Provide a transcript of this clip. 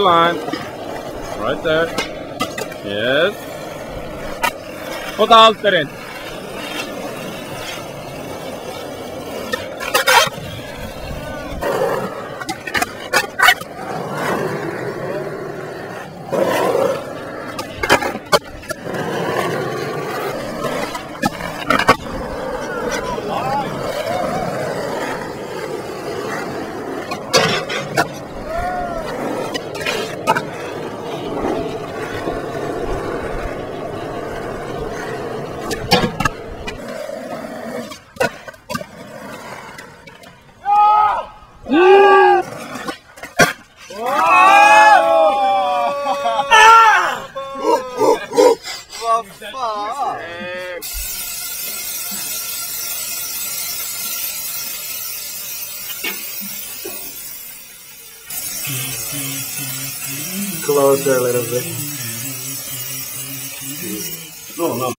line. Right there. Yes. Put alter in. Closer a little bit. No, no.